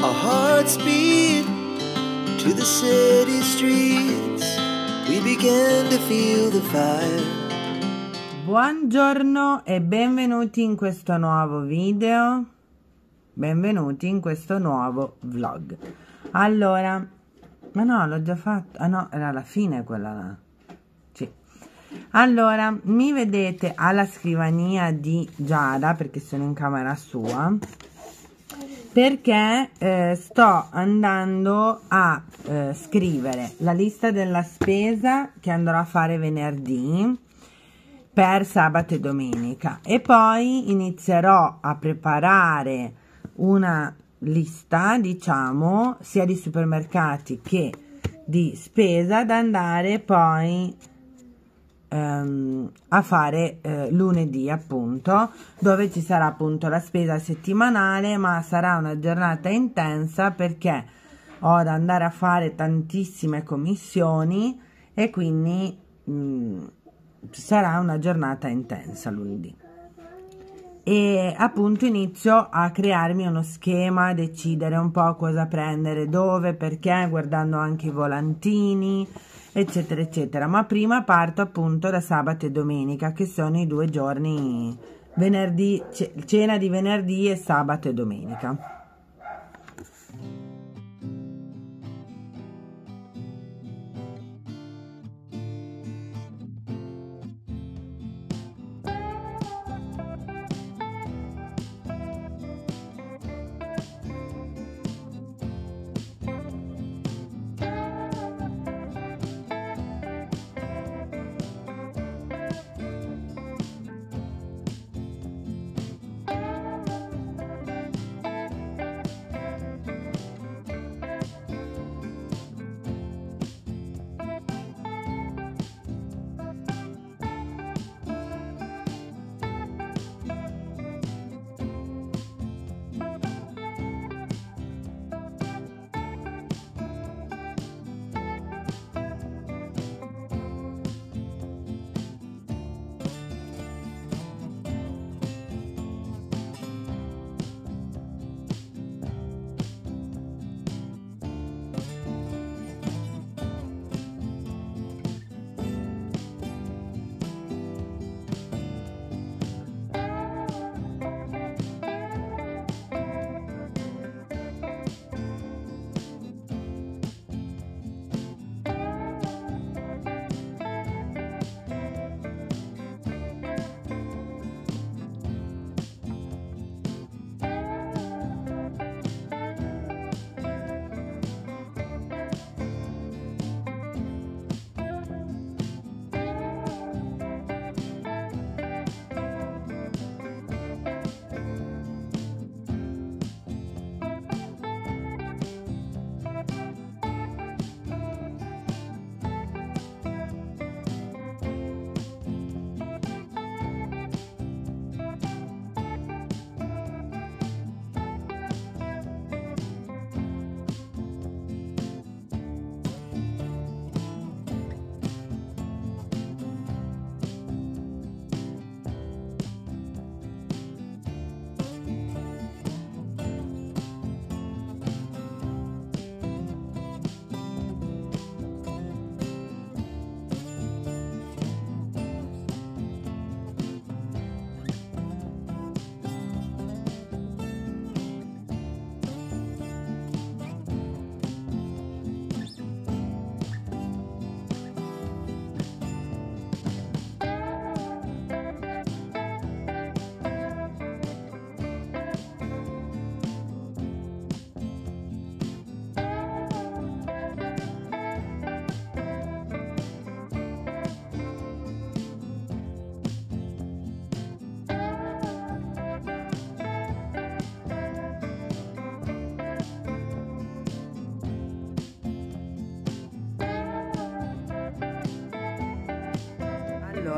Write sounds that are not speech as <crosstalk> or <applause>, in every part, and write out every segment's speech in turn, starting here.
Our hearts beat to the city streets. We began to feel the fire. Buongiorno e benvenuti in questo nuovo video. Benvenuti in questo nuovo vlog. Allora, ma no, l'ho già fatto. Ah no, era la fine quella là. Sì. Allora, mi vedete alla scrivania di Giada perché sono in camera sua perché eh, sto andando a eh, scrivere la lista della spesa che andrò a fare venerdì per sabato e domenica. E poi inizierò a preparare una lista diciamo sia di supermercati che di spesa da andare poi ehm, a fare eh, lunedì appunto dove ci sarà appunto la spesa settimanale ma sarà una giornata intensa perché ho da andare a fare tantissime commissioni e quindi mh, mm, sarà una giornata intensa lunedì. E appunto inizio a crearmi uno schema, decidere un po' cosa prendere, dove, perché, guardando anche i volantini, eccetera eccetera. Ma prima parto appunto da sabato e domenica che sono i due giorni venerdì cena di venerdì e sabato e domenica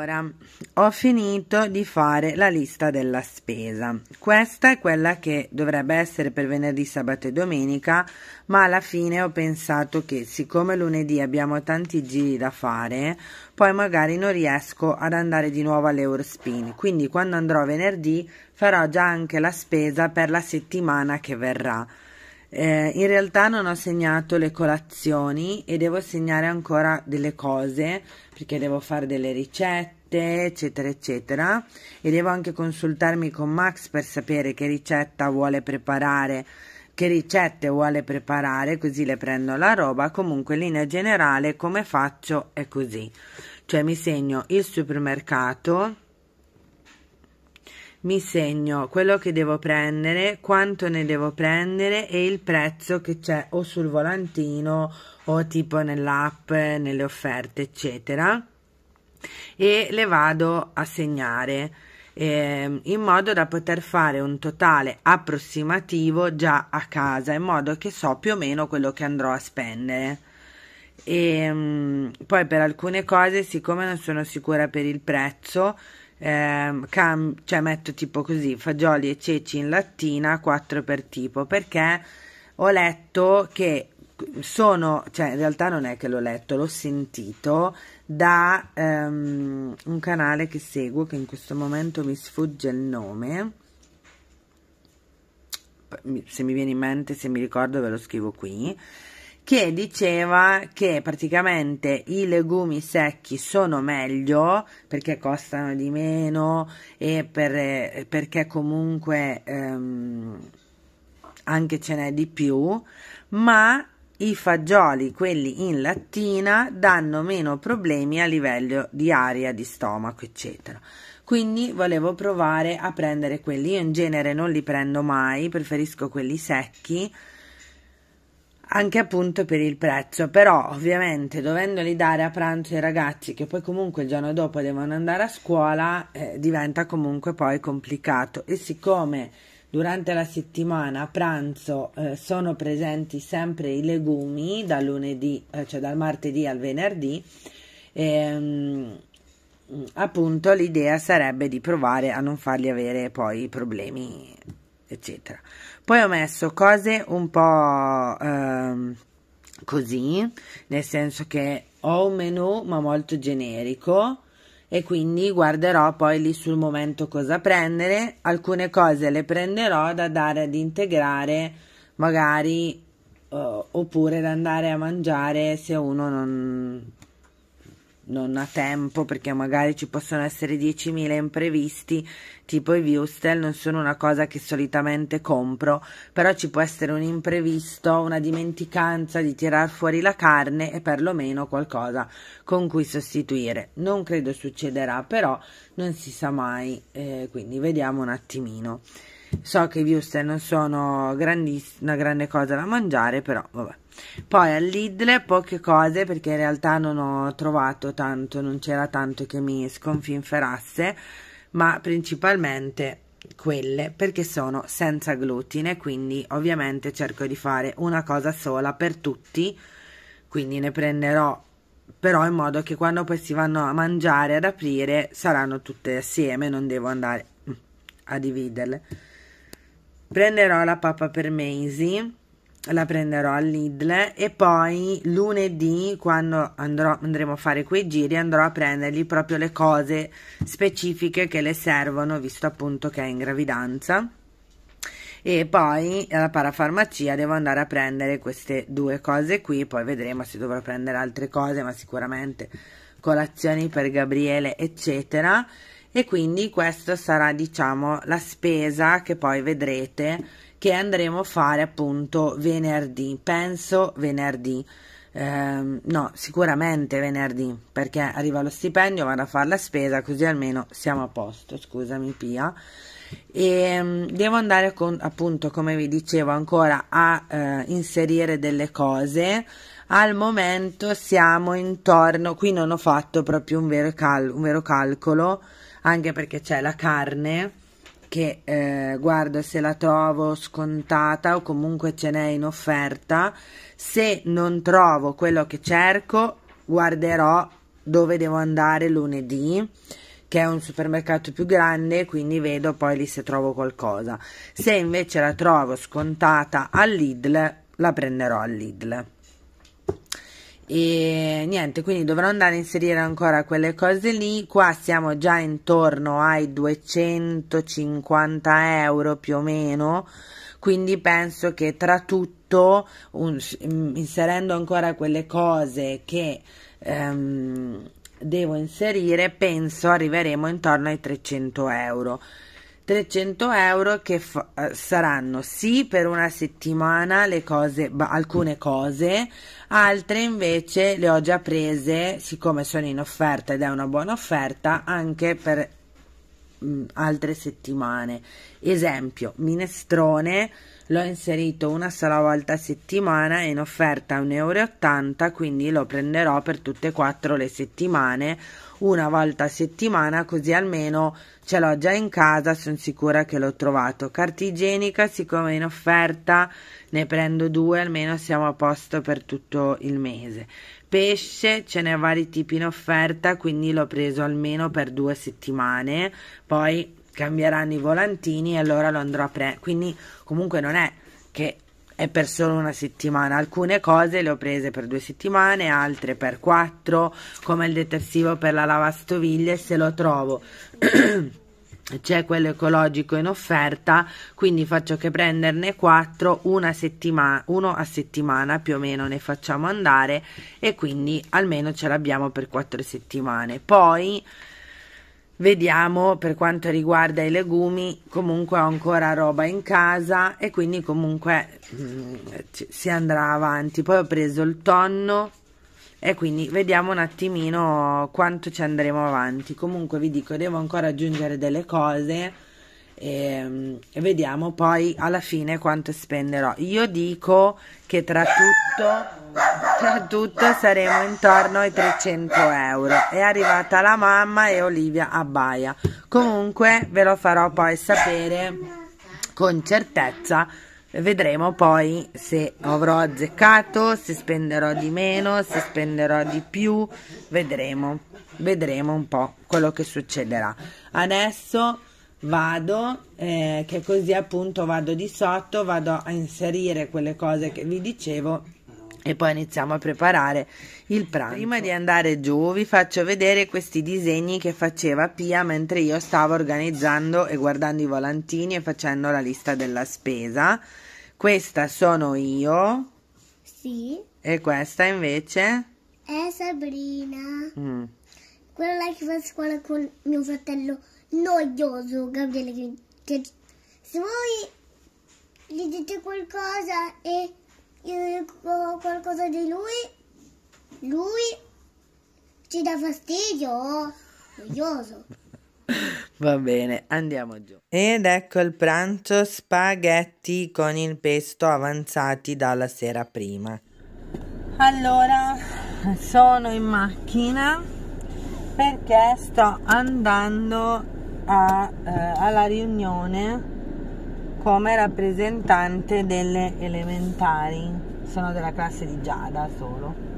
Allora, ho finito di fare la lista della spesa. Questa è quella che dovrebbe essere per venerdì, sabato e domenica, ma alla fine ho pensato che siccome lunedì abbiamo tanti giri da fare, poi magari non riesco ad andare di nuovo all'Eurospin. Quindi quando andrò venerdì farò già anche la spesa per la settimana che verrà Eh, in realtà non ho segnato le colazioni e devo segnare ancora delle cose perché devo fare delle ricette, eccetera, eccetera. E devo anche consultarmi con Max per sapere che ricetta vuole preparare, che ricette vuole preparare, così le prendo la roba. Comunque, in linea generale, come faccio è così. Cioè mi segno il supermercato mi segno quello che devo prendere, quanto ne devo prendere e il prezzo che c'è o sul volantino o tipo nell'app, nelle offerte, eccetera. E le vado a segnare eh, in modo da poter fare un totale approssimativo già a casa, in modo che so più o meno quello che andrò a spendere. E um, poi per alcune cose, siccome non sono sicura per il prezzo, eh, cam- cioè metto tipo così fagioli e ceci in lattina 4 per tipo perché ho letto che sono, cioè in realtà non è che l'ho letto, l'ho sentito da um, un canale che seguo che in questo momento mi sfugge il nome. Se mi viene in mente, se mi ricordo ve lo scrivo qui che diceva che praticamente i legumi secchi sono meglio perché costano di meno e per, perché comunque ehm, anche ce n'è di più, ma i fagioli, quelli in lattina, danno meno problemi a livello di aria, di stomaco, eccetera. Quindi volevo provare a prendere quelli. Io in genere non li prendo mai, preferisco quelli secchi anche appunto per il prezzo, però ovviamente dovendoli dare a pranzo ai ragazzi che poi comunque il giorno dopo devono andare a scuola eh, diventa comunque poi complicato. E siccome durante la settimana a pranzo eh, sono presenti sempre i legumi dal lunedì, eh, cioè dal martedì al venerdì, ehm, appunto l'idea sarebbe di provare a non fargli avere poi problemi eccetera poi ho messo cose un po' ehm, così, nel senso che ho un menu ma molto generico e quindi guarderò poi lì sul momento cosa prendere. Alcune cose le prenderò da dare ad integrare magari uh, oppure da andare a mangiare se uno non, non ha tempo perché magari ci possono essere 10.000 imprevisti tipo i Viewstel non sono una cosa che solitamente compro però ci può essere un imprevisto una dimenticanza di tirar fuori la carne e perlomeno qualcosa con cui sostituire. Non credo succederà però non si sa mai eh, quindi vediamo un attimino so che i Viewstel non sono una grande cosa da mangiare però vabbè poi al Lidl poche cose perché in realtà non ho trovato tanto, non c'era tanto che mi sconfinferasse, ma principalmente quelle perché sono senza glutine, quindi ovviamente cerco di fare una cosa sola per tutti, quindi ne prenderò però in modo che quando poi si vanno a mangiare ad aprire saranno tutte assieme, non devo andare mm, a dividerle. Prenderò la pappa per Maisie la prenderò al Lidl e poi lunedì quando andrò, andremo a fare quei giri andrò a prendergli proprio le cose specifiche che le servono visto appunto che è in gravidanza. E poi alla parafarmacia devo andare a prendere queste due cose qui poi vedremo se dovrò prendere altre cose ma sicuramente colazioni per Gabriele eccetera e quindi questa sarà diciamo la spesa che poi vedrete che andremo a fare appunto venerdì, penso venerdì. Eh, no, sicuramente venerdì perché arriva lo stipendio, vado a fare la spesa così almeno siamo a posto. Scusami, Pia. E um, devo andare con, appunto, come vi dicevo, ancora a uh, inserire delle cose. Al momento siamo intorno, qui non ho fatto proprio un vero, cal- un vero calcolo, anche perché c'è la carne che eh, guardo se la trovo scontata o comunque ce n'è in offerta. Se non trovo quello che cerco, guarderò dove devo andare lunedì che è un supermercato più grande, quindi vedo poi lì se trovo qualcosa. Se invece la trovo scontata al Lidl, la prenderò al Lidl e niente quindi dovrò andare a inserire ancora quelle cose lì. Qua siamo già intorno ai 250 euro più o meno. Quindi penso che tra tutto un, inserendo ancora quelle cose che ehm, devo inserire penso arriveremo intorno ai 300 euro 300 euro che fa, eh, saranno sì per una settimana le cose, alcune cose, altre invece le ho già prese, siccome sono in offerta ed è una buona offerta, anche per mh, mm, altre settimane. Esempio, minestrone l'ho inserito una sola volta a settimana in offerta a 1,80 euro, quindi lo prenderò per tutte e quattro le settimane una volta a settimana così almeno ce l'ho già in casa sono sicura che l'ho trovato. Carta igienica siccome è in offerta ne prendo due almeno siamo a posto per tutto il mese. Pesce ce n'è vari tipi in offerta quindi l'ho preso almeno per due settimane poi cambieranno i volantini e allora lo andrò a prendere quindi comunque non è che è per solo una settimana. Alcune cose le ho prese per due settimane, altre per quattro, come il detersivo per la lavastoviglie, se lo trovo. <clears throat> c'è quello ecologico in offerta, quindi faccio che prenderne quattro, una settimana, uno a settimana più o meno ne facciamo andare e quindi almeno ce l'abbiamo per quattro settimane. Poi Vediamo per quanto riguarda i legumi, comunque ho ancora roba in casa e quindi comunque mh, mm, si andrà avanti. Poi ho preso il tonno e quindi vediamo un attimino quanto ci andremo avanti. Comunque vi dico, devo ancora aggiungere delle cose e, e vediamo poi alla fine quanto spenderò. Io dico che tra tutto tra tutto saremo intorno ai 300 euro. È arrivata la mamma e Olivia a Baia. Comunque ve lo farò poi sapere con certezza. Vedremo poi se avrò azzeccato, se spenderò di meno, se spenderò di più. Vedremo, vedremo un po' quello che succederà. Adesso vado, eh, che così appunto vado di sotto, vado a inserire quelle cose che vi dicevo e poi iniziamo a preparare il pranzo. Prima di andare giù vi faccio vedere questi disegni che faceva Pia mentre io stavo organizzando e guardando i volantini e facendo la lista della spesa. Questa sono io. Sì. E questa invece? È Sabrina. Mm. Quella che fa a scuola con mio fratello noioso, Gabriele. Che, se voi gli dite qualcosa e io dico qualcosa di lui, lui ci dà fastidio, noioso. <laughs> Va bene, andiamo giù. Ed ecco il pranzo spaghetti con il pesto avanzati dalla sera prima. Allora, sono in macchina perché sto andando a, eh, alla riunione come rappresentante delle elementari. Sono della classe di Giada solo.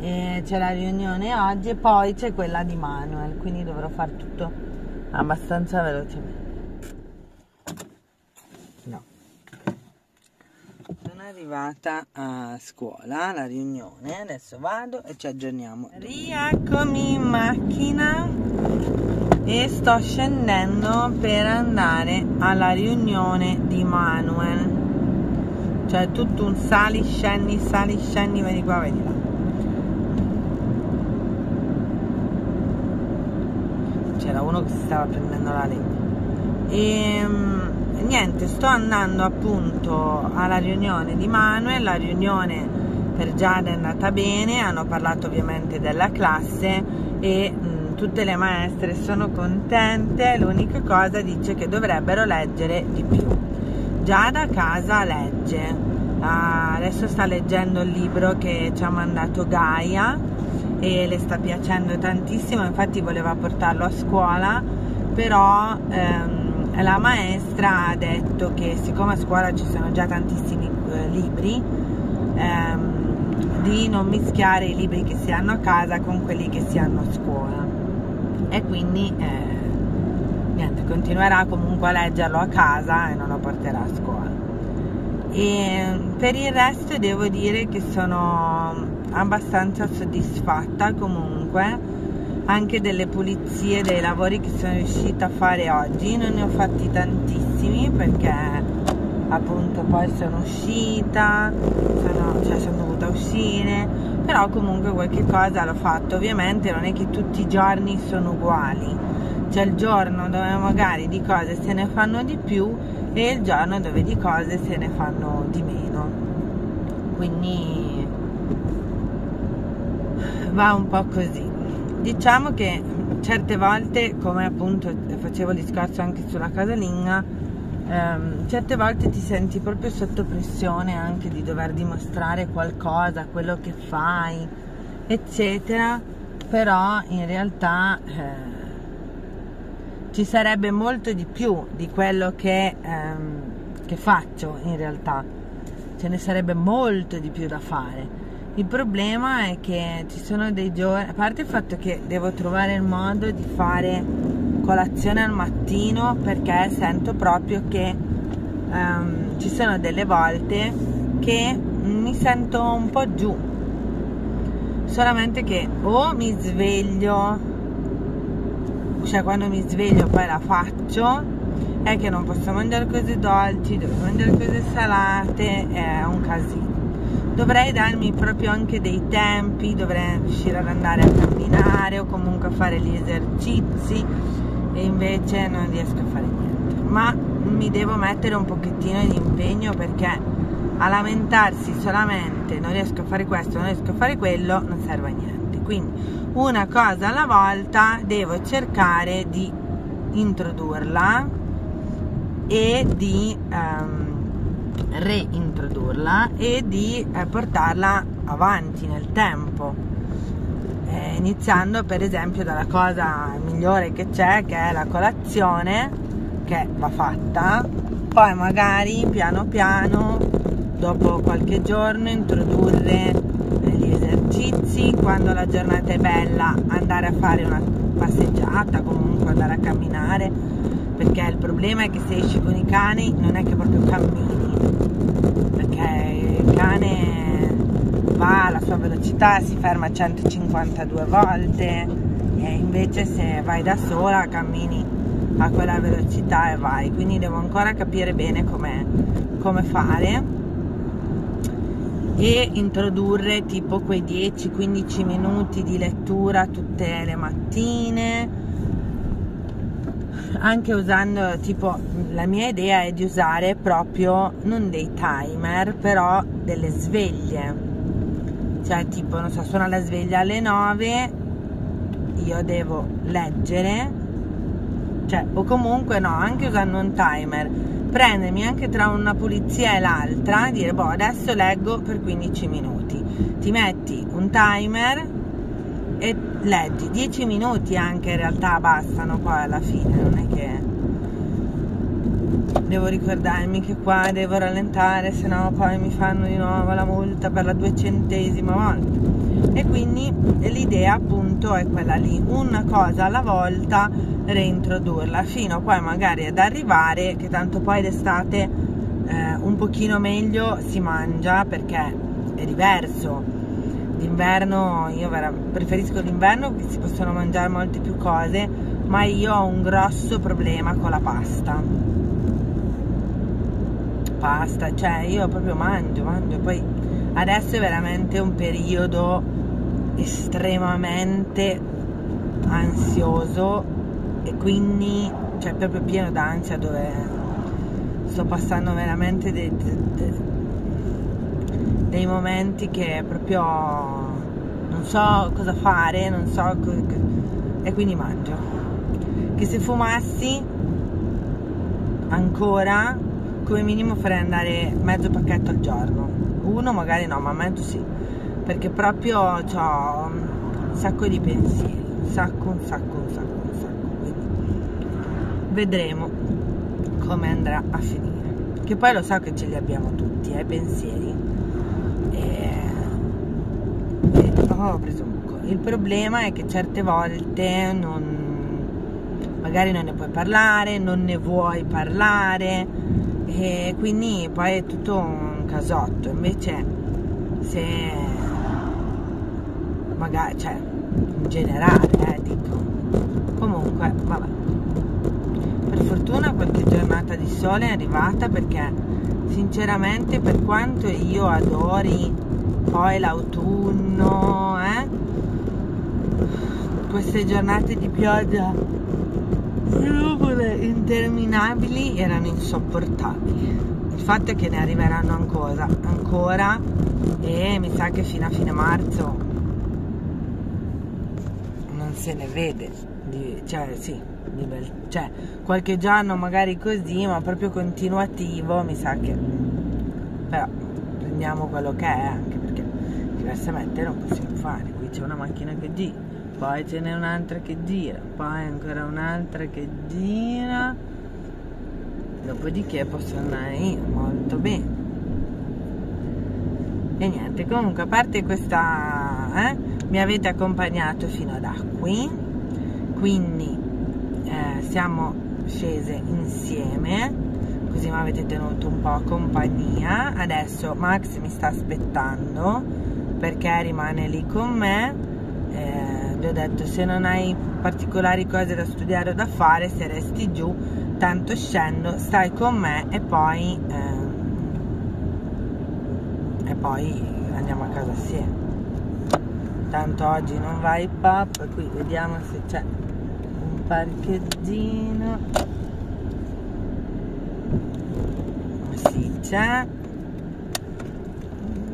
E c'è la riunione oggi e poi c'è quella di Manuel, quindi dovrò fare tutto abbastanza velocemente. No. Sono arrivata a scuola, alla riunione, adesso vado e ci aggiorniamo. Rieccomi in macchina e sto scendendo per andare alla riunione di Manuel. Cioè tutto un sali scendi sali scendi vedi qua vedi là. C'era uno che si stava prendendo la legna. E mm, niente sto andando appunto alla riunione di Manuel la riunione per Giada è andata bene hanno parlato ovviamente della classe e mm, tutte le maestre sono contente, l'unica cosa dice che dovrebbero leggere di più. Già da casa legge, uh, adesso sta leggendo il libro che ci ha mandato Gaia e le sta piacendo tantissimo, infatti voleva portarlo a scuola, però ehm, la maestra ha detto che siccome a scuola ci sono già tantissimi eh, libri, ehm, di non mischiare i libri che si hanno a casa con quelli che si hanno a scuola e quindi eh, niente, continuerà comunque a leggerlo a casa e non lo porterà a scuola. E per il resto devo dire che sono abbastanza soddisfatta comunque anche delle pulizie dei lavori che sono riuscita a fare oggi non ne ho fatti tantissimi perché appunto poi sono uscita, sono, cioè sono dovuta uscire, però comunque qualche cosa l'ho fatto, ovviamente non è che tutti i giorni sono uguali, c'è il giorno dove magari di cose se ne fanno di più e il giorno dove di cose se ne fanno di meno, quindi va un po' così. Diciamo che certe volte, come appunto facevo il discorso anche sulla casalinga, ehm, certe volte ti senti proprio sotto pressione anche di dover dimostrare qualcosa, quello che fai, eccetera, però in realtà eh, ci sarebbe molto di più di quello che, ehm, che faccio in realtà, ce ne sarebbe molto di più da fare. Il problema è che ci sono dei giorni, a parte il fatto che devo trovare il modo di fare colazione al mattino perché sento proprio che um, ci sono delle volte che mi sento un po' giù. Solamente che o mi sveglio cioè quando mi sveglio poi la faccio è che non posso mangiare cose dolci devo mangiare cose salate è un casino. Dovrei darmi proprio anche dei tempi dovrei riuscire ad andare a camminare o comunque a fare gli esercizi e invece non riesco a fare niente ma mi devo mettere un pochettino di impegno perché a lamentarsi solamente non riesco a fare questo, non riesco a fare quello, non serve a niente. Quindi una cosa alla volta devo cercare di introdurla e di um, reintrodurla e di eh, portarla avanti nel tempo eh, iniziando per esempio dalla cosa migliore che c'è che è la colazione che va fatta. Poi magari piano piano dopo qualche giorno introdurre gli esercizi. Quando la giornata è bella andare a fare una passeggiata comunque andare a camminare. Perché il problema è che se esci con i cani non è che proprio cammini. Perché il cane va alla sua velocità si ferma 152 volte e invece se vai da sola cammini a quella velocità e vai. Quindi devo ancora capire bene come fare e introdurre tipo quei 10-15 minuti di lettura tutte le mattine anche usando tipo la mia idea è di usare proprio non dei timer però delle sveglie cioè tipo non so suona la sveglia alle 9 io devo leggere cioè o comunque no anche usando un timer prendermi anche tra una pulizia e l'altra dire boh adesso leggo per 15 minuti. Ti metti un timer e leggi. 10 minuti anche in realtà bastano poi alla fine non è che devo ricordarmi che qua devo rallentare se no poi mi fanno di nuovo la multa per la duecentesima volta. E quindi l'idea appunto è quella lì una cosa alla volta reintrodurla fino poi magari ad arrivare che tanto poi d'estate eh, un pochino meglio si mangia perché è diverso. D'inverno io preferisco l'inverno che si possono mangiare molte più cose ma io ho un grosso problema con la pasta pasta, cioè io proprio mangio, mangio, poi adesso è veramente un periodo estremamente ansioso e quindi cioè proprio pieno d'ansia dove sto passando veramente dei, dei, dei momenti che proprio non so cosa fare, non so e quindi mangio. Che se fumassi ancora come minimo farei andare mezzo pacchetto al giorno. Uno magari no ma mezzo sì. Perché proprio ho un sacco di pensieri. Un sacco un sacco un sacco un sacco. Quindi vedremo come andrà a finire. Che poi lo so che ce li abbiamo tutti eh, pensieri. E, e oh, ho preso un buco. Il problema è che certe volte non magari non ne puoi parlare non ne vuoi parlare e quindi poi è tutto un casotto invece se magari cioè in generale eh, dico comunque vabbè per fortuna qualche giornata di sole è arrivata perché sinceramente per quanto io adori poi l'autunno, eh? queste giornate di pioggia nuvole interminabili erano insopportabili. Il fatto è che ne arriveranno ancora, ancora e mi sa che fino a fine marzo non se ne vede, di, cioè sì, di bel, cioè qualche giorno magari così, ma proprio continuativo mi sa che però prendiamo quello che è anche perché diversamente non possiamo fare, qui c'è una macchina che gira, poi ce n'è un'altra che gira, poi ancora un'altra che gira, dopodiché posso andare io molto bene. E niente, comunque a parte questa, eh, mi avete accompagnato fino da qui, quindi eh, siamo scese insieme, così mi avete tenuto un po' compagnia. Adesso Max mi sta aspettando perché rimane lì con me. Eh, gli ho detto se non hai particolari cose da studiare o da fare, se resti giù, tanto scendo, stai con me e poi... Eh, e poi andiamo a casa assieme. Tanto oggi non va hip hop qui vediamo se c'è un parcheggino. Sì c'è.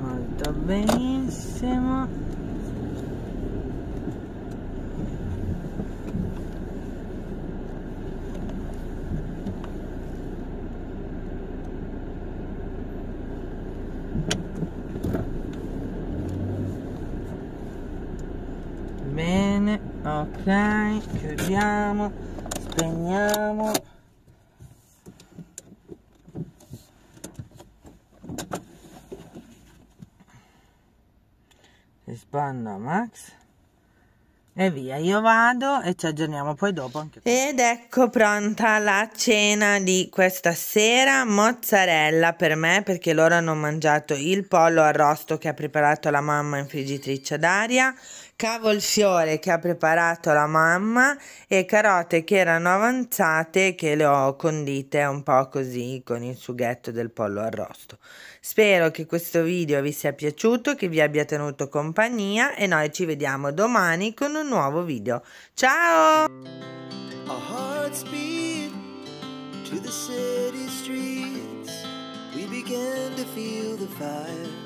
Molto benissimo ok chiudiamo spegniamo. Rispondo a Max. E via, io vado e ci aggiorniamo poi dopo anche Ed ecco pronta la cena di questa sera, mozzarella per me perché loro hanno mangiato il pollo arrosto che ha preparato la mamma in friggitrice d'aria, cavolfiore che ha preparato la mamma e carote che erano avanzate che le ho condite un po' così con il sughetto del pollo arrosto. Spero che questo video vi sia piaciuto, che vi abbia tenuto compagnia e noi ci vediamo domani con un nuovo video. Ciao! we began to feel the fire.